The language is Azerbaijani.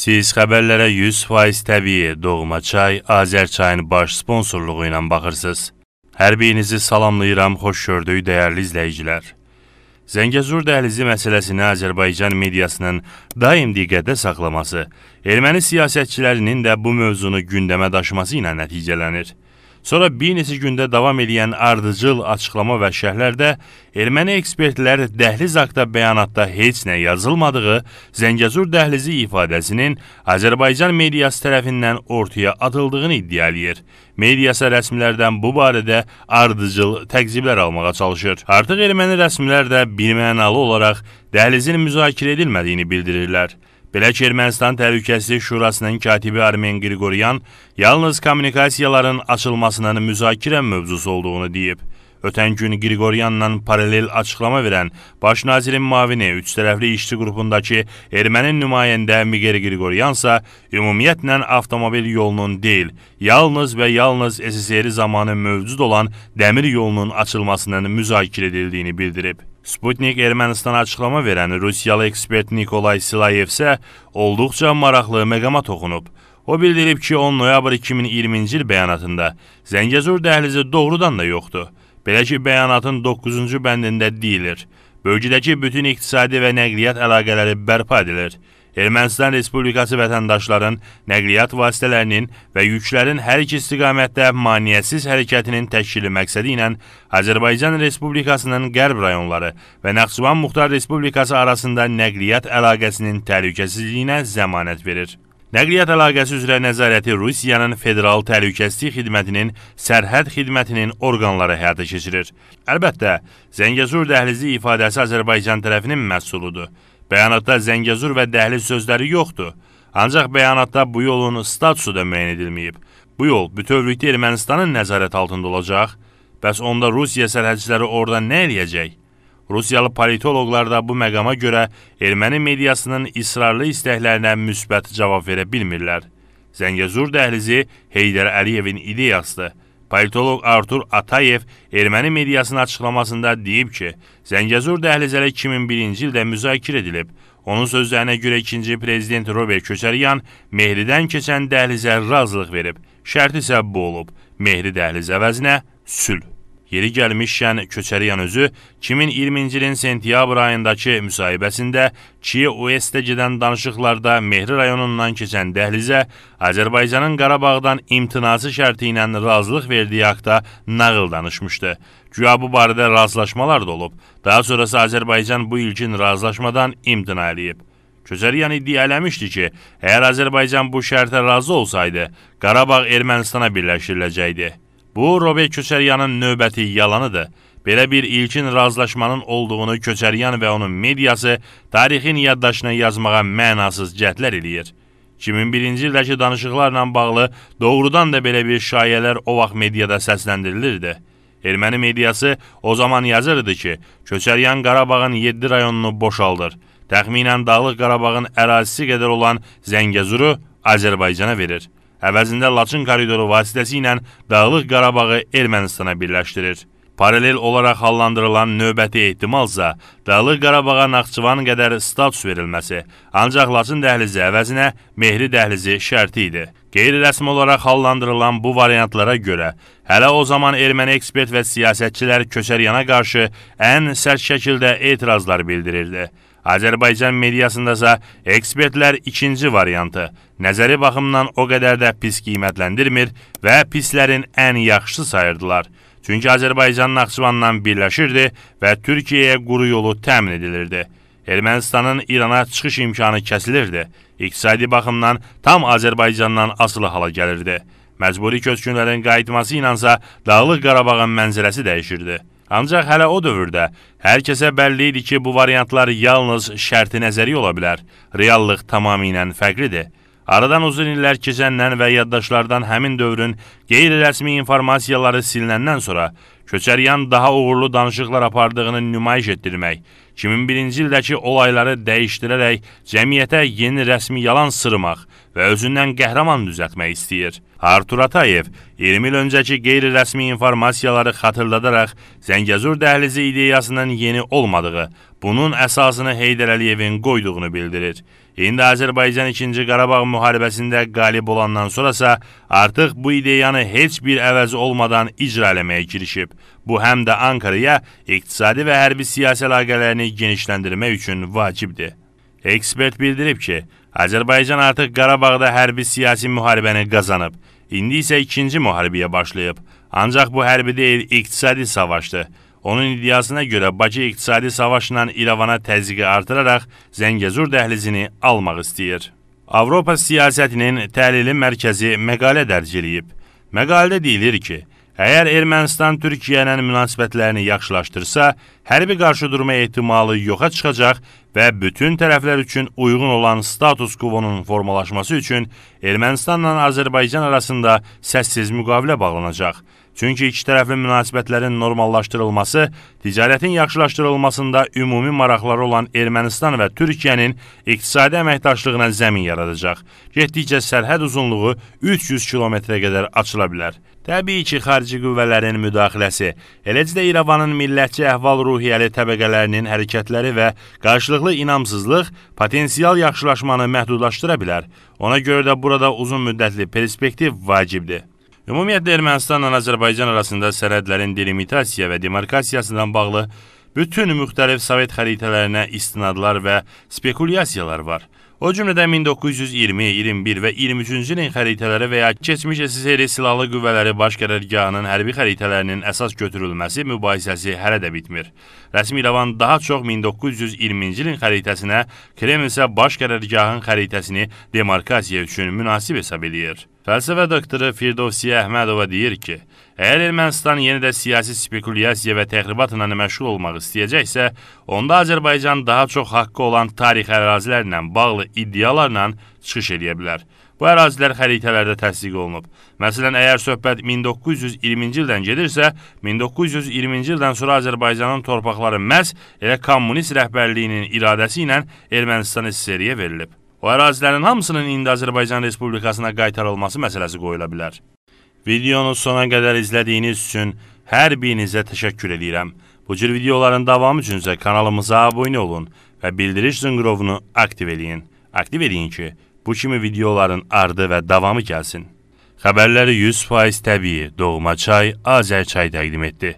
Siz xəbərlərə 100% təbii doğma çay Azər çayın baş sponsorluğu ilə baxırsınız. Hər birinizi salamlayıram, xoş gördük dəyərli izləyicilər. Zəngəzur dəhlizi məsələsini Azərbaycan mediasının daim diqqətdə saxlaması, erməni siyasətçilərinin də bu mövzunu gündəmə daşıması ilə nəticələnir. Sonra bir neçə gündə davam edən ardıcıl açıqlama və şərhlərdə erməni ekspertlər dəhliz haqda bəyanatda heç nə yazılmadığı Zəngəzur dəhlizi ifadəsinin Azərbaycan mediası tərəfindən ortaya atıldığını iddia eləyir. Mediasa rəsmilərdən bu barədə ardıcıl təqziblər almağa çalışır. Artıq erməni rəsmilər də birmənalı olaraq dəhlizin müzakirə edilmədiyini bildirirlər. Belə ki, Ermənistan Təhlükəsizlik Şurasının katibi Armen Qriqoryan yalnız kommunikasiyaların açılmasının müzakirə mövzusu olduğunu deyib. Ötən gün Qriqoryanla paralel açıqlama verən Baş nazirin mavini üç tərəfli işçi qrupundakı erməni nümayəndə Miguel Qriqoryansa ümumiyyətlə avtomobil yolunun deyil, yalnız və yalnız SSR zamanı mövcud olan dəmir yolunun açılmasının müzakirə edildiyini bildirib. Sputnik Ermənistana açıqlama verən Rusiyalı ekspert Nikolay Silayev isə olduqca maraqlı məqama toxunub. O bildirib ki, 10 noyabr 2020-ci il bəyanatında Zəngəzur dəhlizi doğrudan da yoxdur. Belə ki, bəyanatın 9-cu bəndində deyilir. Bölgədəki bütün iqtisadi və nəqliyyat əlaqələri bərpa edilir. Ermənistan Respublikası vətəndaşların nəqliyyat vasitələrinin və yüklərin hər iki istiqamətdə maneəsiz hərəkətinin təşkili məqsədi ilə Azərbaycan Respublikasının qərb rayonları və Naxçıvan Muxtar Respublikası arasında nəqliyyat əlaqəsinin təhlükəsizliyinə zəmanət verir. Nəqliyyat əlaqəsi üzrə nəzarəti Rusiyanın Federal Təhlükəsizlik Xidmətinin Sərhəd Xidmətinin orqanları həyata keçirir. Əlbəttə, Zəngəzur dəhlizi ifadəsi Azərbaycan tərəfinin məhsuludur. Bəyanatda Zəngəzur və dəhliz sözləri yoxdur. Ancaq bəyanatda bu yolun statusu da müəyyən edilməyib. Bu yol bütövlükdə Ermənistanın nəzarət altında olacaq. Bəs onda Rusiya sərhədçiləri orada nə eləyəcək? Rusiyalı politoloqlar da bu məqama görə erməni mediasının israrlı istəklərinə müsbət cavab verə bilmirlər. Zəngəzur dəhlizi Heydər Əliyevin ideyasıdır. Politoloq Artur Atayev erməni mediasının açıqlamasında deyib ki, Zəngəzur dəhlizləri 2001-ci ildə müzakirə edilib. Onun sözlərinə görə ikinci prezident Robert Köçəryan Mehridən keçən dəhlizə razılıq verib. Şərti isə bu olub. Mehri dəhliz əvəzinə sülh. Yeri gəlmişkən Köçəryan özü 2020-ci ilin sentyabr ayındakı müsahibəsində Çiyə Uestə gedən danışıqlarda Mehri rayonundan keçən dəhlizə Azərbaycanın Qarabağdan imtinası şərti ilə razılıq verdiyi haqda nağıl danışmışdı. Güya bu barədə razılaşmalar da olub. Daha sonrası Azərbaycan bu ilkin razılaşmadan imtina eləyib. Köçəryan iddia eləmişdi ki, əgər Azərbaycan bu şərtə razı olsaydı, Qarabağ Ermənistana birləşdiriləcəkdi. Bu, Robert Köçəryanın növbəti yalanıdır. Belə bir ilkin razılaşmanın olduğunu Köçəryan və onun mediası tarixin yaddaşına yazmağa mənasız cəhdlər eləyir. 2001-ci ildəki danışıqlarla bağlı doğrudan da belə bir şayələr o vaxt mediada səsləndirilirdi. Erməni mediası o zaman yazırdı ki, Köçəryan Qarabağın 7 rayonunu boşaldır. Təxminən Dağlıq Qarabağın ərazisi qədər olan Zəngəzuru Azərbaycana verir əvəzində Laçın koridoru vasitəsilə Dağlıq Qarabağı Ermənistana birləşdirir. Paralel olaraq hallandırılan növbəti ehtimalsa Dağlıq Qarabağa Naxçıvan qədər status verilməsi, ancaq Laçın dəhlizi əvəzinə Mehri dəhlizi şərti idi. Qeyri-rəsmi olaraq hallandırılan bu variantlara görə hələ o zaman erməni ekspert və siyasətçilər Köçəryana qarşı ən sərt şəkildə etirazlar bildirirdi. Azərbaycan mediasında isə ekspertlər ikinci variantı nəzəri baxımdan o qədər də pis qiymətləndirmir və pislərin ən yaxşısı sayırdılar. Çünki Azərbaycan Naxçıvanla birləşirdi və Türkiyəyə quru yolu təmin edilirdi. Ermənistanın İrana çıxış imkanı kəsilirdi. İqtisadi baxımdan tam Azərbaycandan asılı hala gəlirdi. Məcburi köçkünlərin qayıtması ilənsə Dağlıq Qarabağın mənzərəsi dəyişirdi. Ancaq hələ o dövrdə hər kəsə bəlli idi ki, bu variantlar yalnız şərti nəzəri ola bilər. Reallıq tamamilə fərqlidir. Aradan uzun illər keçəndən və yaddaşlardan həmin dövrün qeyri-rəsmi informasiyaları silinəndən sonra Köçəryan daha uğurlu danışıqlar apardığını nümayiş etdirmək, 2001-ci ildəki olayları dəyişdirərək cəmiyyətə yeni rəsmi yalan sırmaq və özündən qəhrəman düzəltmək istəyir. Artur Atayev 20 il öncəki qeyri-rəsmi informasiyaları xatırladaraq Zəngəzur dəhlizi ideyasının yeni olmadığı, bunun əsasını Heydər Əliyevin qoyduğunu bildirir. İndi Azərbaycan 2-ci Qarabağ müharibəsində qalib olandan sonrasa artıq bu ideyanı heç bir əvəzi olmadan icra eləməyə girişib. Bu həm də Ankaraya iqtisadi və hərbi siyasi əlaqələrini genişləndirmək üçün vacibdir. Ekspert bildirib ki, Azərbaycan artıq Qarabağda hərbi siyasi müharibəni qazanıb. İndi isə ikinci müharibəyə başlayıb. Ancaq bu hərbi deyil, iqtisadi savaşdır. Onun iddiasına görə Bakı iqtisadi savaşla İrəvana təzyiqi artıraraq Zəngəzur dəhlizini almaq istəyir. Avropa siyasətinin təhlili mərkəzi məqalə dərc eləyib. Məqalədə deyilir ki, əgər Ermənistan Türkiyə ilə münasibətlərini yaxşılaşdırsa, hərbi qarşıdurma ehtimalı yoxa çıxacaq və bütün tərəflər üçün uyğun olan status quo-nun formalaşması üçün Ermənistanla Azərbaycan arasında səssiz müqavilə bağlanacaq. Çünki iki tərəfli münasibətlərin normallaşdırılması, ticarətin yaxşılaşdırılmasında ümumi maraqları olan Ermənistan və Türkiyənin iqtisadi əməkdaşlığına zəmin yaradacaq. Getdikcə sərhəd uzunluğu 300 kilometrə qədər açıla bilər. Təbii ki, xarici qüvvələrin müdaxiləsi, eləcə də İrəvanın millətçi əhval-ruhiyyəli təbəqələrinin hərəkətləri və qarşılıqlı inamsızlıq potensial yaxşılaşmanı məhdudlaşdıra bilər. Ona görə də burada uzun müddətli perspektiv vacibdir. Ümumiyyətlə Ermənistanla Azərbaycan arasında sərhədlərin delimitasiya və demarkasiyasından bağlı bütün müxtəlif Sovet xəritələrinə istinadlar və spekulyasiyalar var. O cümlədən 1920, 21 və 23-cü ilin xəritələri və ya keçmiş SSR Silahlı Qüvvələri Baş Qərargahının hərbi xəritələrinin əsas götürülməsi mübahisəsi hələ də bitmir. Rəsmi İrəvan daha çox 1920-ci ilin xəritəsinə, Kreml isə Baş Qərargahın xəritəsini demarkasiya üçün münasib hesab edir. Fəlsəfə doktoru Firdovsiyə Əhmədova deyir ki, əgər Ermənistan yenə də siyasi spekulyasiya və təxribatla məşğul olmaq istəyəcəksə, onda Azərbaycan daha çox haqqı olan tarix ərazilərlə bağlı iddialarla çıxış edə bilər. Bu ərazilər xəritələrdə təsdiq olunub. Məsələn, əgər söhbət 1920-ci ildən gedirsə, 1920-ci ildən sonra Azərbaycanın torpaqları məhz elə kommunist rəhbərliyinin iradəsi ilə Ermənistan SSR-yə verilib. O ərazilərin hamısının indi Azərbaycan Respublikasına qaytarılması məsələsi qoyula bilər. Videonu sona qədər izlədiyiniz üçün hər birinizə təşəkkür edirəm. Bu cür videoların davamı üçün isə kanalımıza abunə olun və bildiriş zınqrovunu aktiv edin. Aktiv edin ki, bu kimi videoların ardı və davamı gəlsin. Xəbərləri 100% təbii, doğma çay, Azər çay təqdim etdi.